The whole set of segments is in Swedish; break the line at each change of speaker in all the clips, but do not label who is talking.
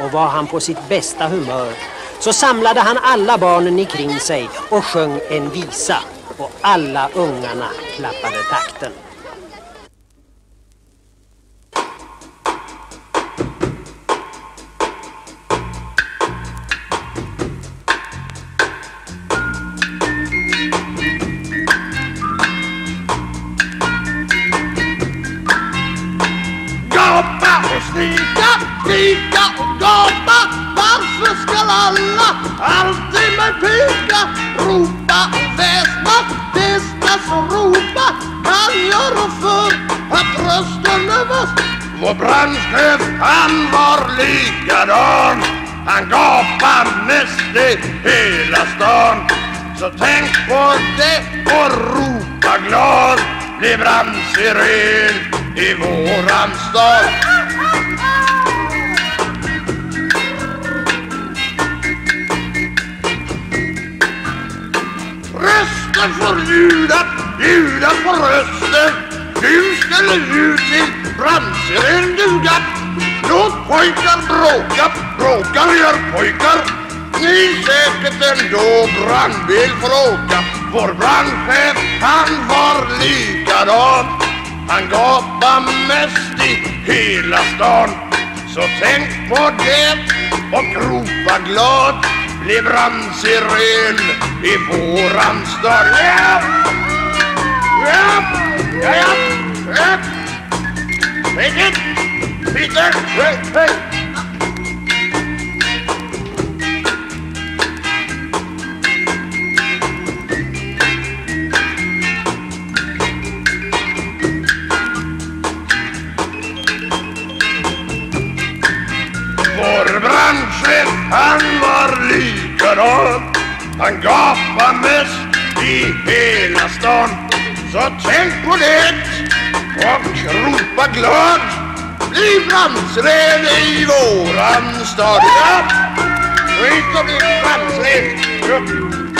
och var han på sitt bästa humör så samlade han alla barnen ikring sig och sjöng en visa och alla ungarna klappade takten.
Gapa och snika skrika och gapa. Varför skall alla alltid med pika? Ropa och väsna, väsna så ropa kan göra för att rösten överst Vår brandchef han var likadan. Han gapar mest i hela stan. Så tänk på det och ropa glad. Blir brandsiren i våran stad. Rösten får ljuda, ljuda på rösten. Du skulle ut till brandsiren duga. Låt pojkar bråka, bråkar gör pojkar. Ni säkert ändå brandbil får åka. Vår brandchef han var likadan. Han gapade mest i hela stan. Så tänk på det och ropa glad. Bli brandsiren i våran stad Ja! Ja! Ja, ja! ja. Take it! Peter! Hey, han var likadan Han gapade mest i hela stan. Så tänk på det och ropa glad. Bli brandchef i våran stad. Ja, skit och bli brandchef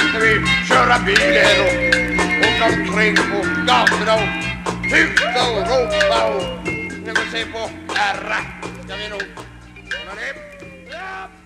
ska vi köra bil här och åka omkring på gatorna och tuta och ropa och när vi ser på Herra ska vi nog hålla det